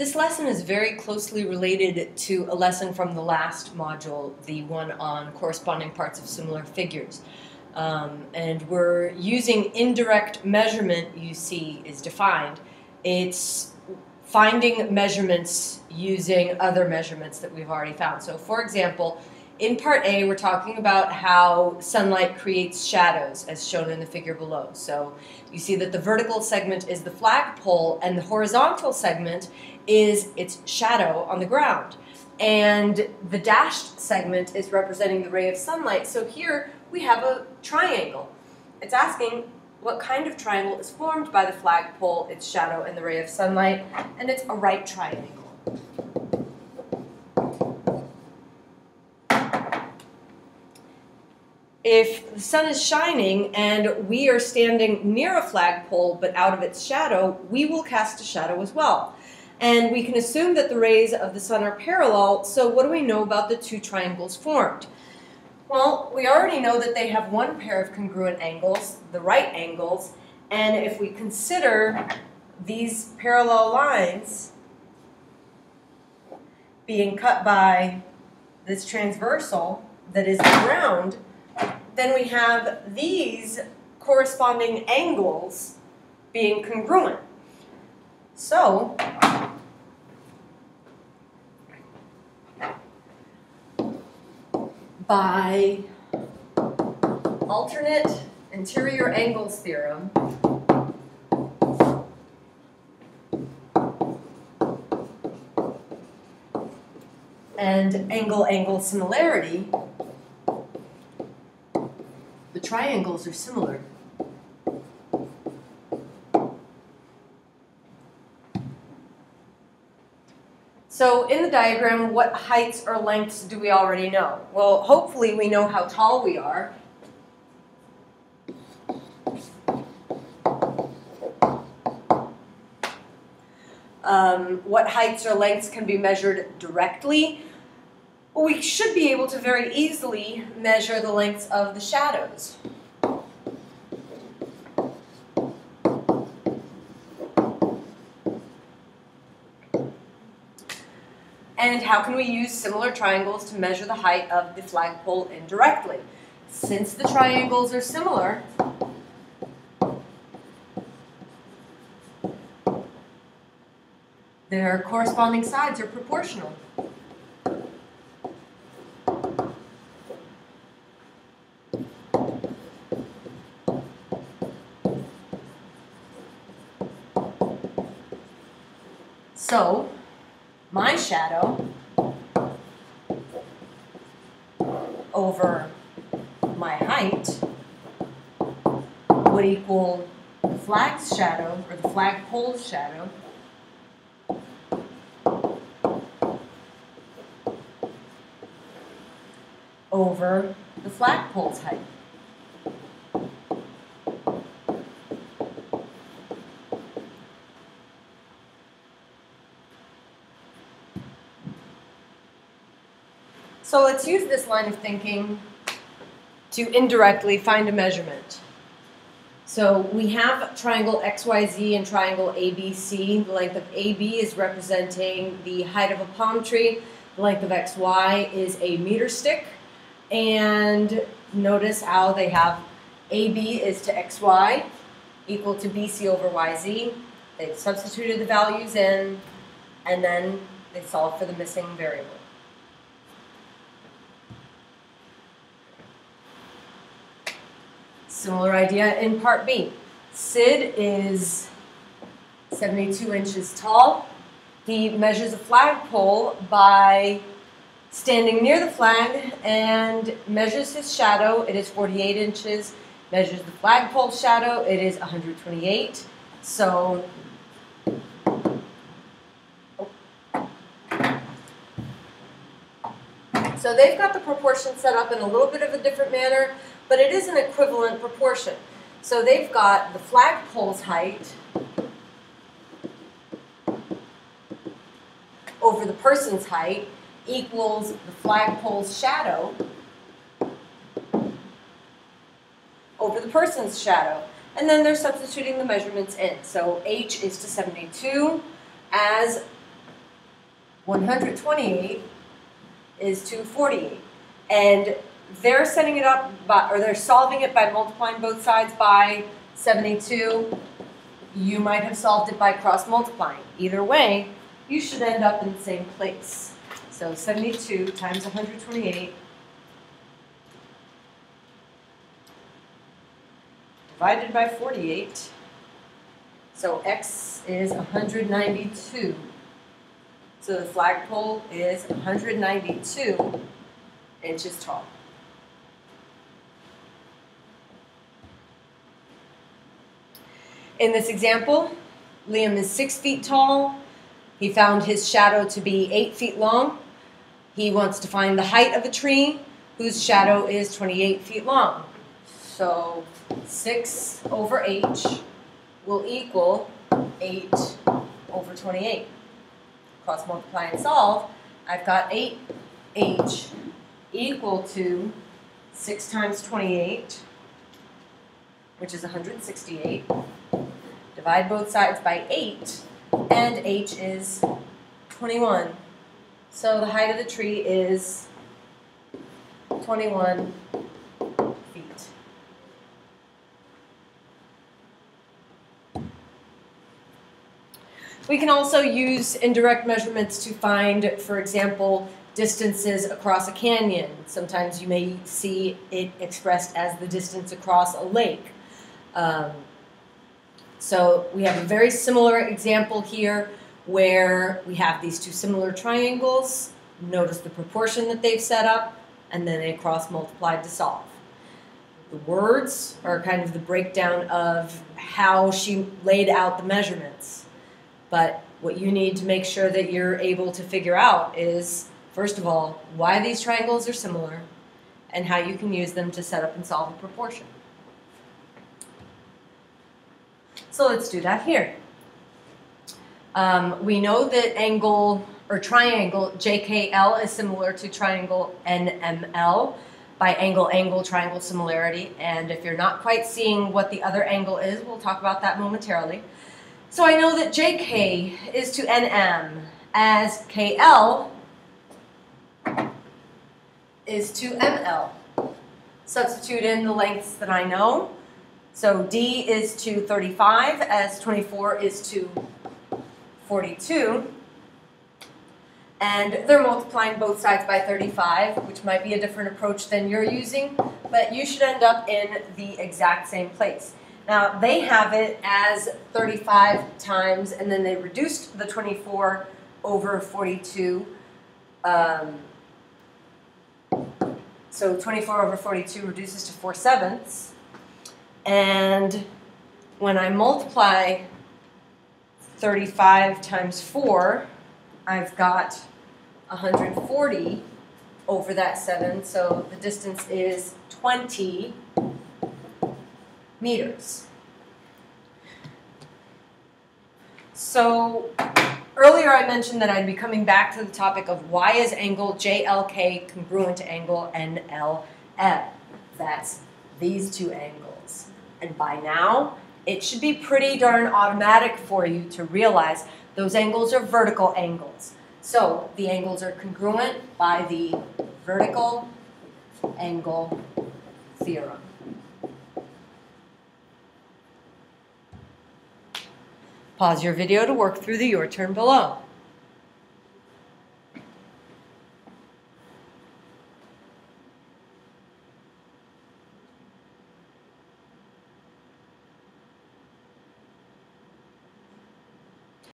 This lesson is very closely related to a lesson from the last module, the one on corresponding parts of similar figures. Um, and we're using indirect measurement, you see, is defined. It's finding measurements using other measurements that we've already found. So for example, in part A, we're talking about how sunlight creates shadows, as shown in the figure below. So you see that the vertical segment is the flagpole, and the horizontal segment is its shadow on the ground. And the dashed segment is representing the ray of sunlight. So here we have a triangle. It's asking what kind of triangle is formed by the flagpole, its shadow, and the ray of sunlight, and it's a right triangle. if the sun is shining and we are standing near a flagpole but out of its shadow, we will cast a shadow as well. And we can assume that the rays of the sun are parallel, so what do we know about the two triangles formed? Well, we already know that they have one pair of congruent angles, the right angles, and if we consider these parallel lines being cut by this transversal that is the ground, then we have these corresponding angles being congruent. So, by alternate interior angles theorem, and angle-angle similarity, the triangles are similar. So in the diagram, what heights or lengths do we already know? Well, hopefully we know how tall we are. Um, what heights or lengths can be measured directly? we should be able to very easily measure the lengths of the shadows. And how can we use similar triangles to measure the height of the flagpole indirectly? Since the triangles are similar, their corresponding sides are proportional. So, my shadow over my height would equal the flag's shadow, or the flagpole's shadow, over the flagpole's height. So let's use this line of thinking to indirectly find a measurement. So we have triangle XYZ and triangle ABC. The length of AB is representing the height of a palm tree. The length of XY is a meter stick. And notice how they have AB is to XY equal to BC over YZ. They've substituted the values in, and then they solve for the missing variable. Similar idea in part B. Sid is 72 inches tall. He measures a flagpole by standing near the flag and measures his shadow. It is 48 inches. Measures the flagpole shadow. It is 128. So So they've got the proportion set up in a little bit of a different manner but it is an equivalent proportion. So they've got the flagpole's height over the person's height equals the flagpole's shadow over the person's shadow. And then they're substituting the measurements in. So h is to 72 as 128 is 248. And they're setting it up by, or they're solving it by multiplying both sides by 72. You might have solved it by cross multiplying. Either way, you should end up in the same place. So 72 times 128 divided by 48. So x is 192. So the flagpole is 192 inches tall. In this example, Liam is six feet tall. He found his shadow to be eight feet long. He wants to find the height of a tree whose shadow is 28 feet long. So 6 over h will equal 8 over 28. Cross multiply and solve, I've got 8h equal to 6 times 28, which is 168. Divide both sides by 8, and h is 21. So the height of the tree is 21 feet. We can also use indirect measurements to find, for example, distances across a canyon. Sometimes you may see it expressed as the distance across a lake. Um, so we have a very similar example here where we have these two similar triangles. Notice the proportion that they've set up, and then they cross multiplied to solve. The words are kind of the breakdown of how she laid out the measurements. But what you need to make sure that you're able to figure out is, first of all, why these triangles are similar and how you can use them to set up and solve a proportion. So let's do that here. Um, we know that angle or triangle JKL is similar to triangle NML by angle-angle triangle similarity. And if you're not quite seeing what the other angle is, we'll talk about that momentarily. So I know that JK is to NM as KL is to ML. Substitute in the lengths that I know. So D is to 35 as 24 is to 42. And they're multiplying both sides by 35, which might be a different approach than you're using, but you should end up in the exact same place. Now, they have it as 35 times, and then they reduced the 24 over 42. Um, so 24 over 42 reduces to 4 sevenths. And when I multiply 35 times 4, I've got 140 over that 7, so the distance is 20 meters. So earlier I mentioned that I'd be coming back to the topic of why is angle JLK congruent to angle NLM? That's these two angles. And by now, it should be pretty darn automatic for you to realize those angles are vertical angles. So the angles are congruent by the vertical angle theorem. Pause your video to work through the your turn below.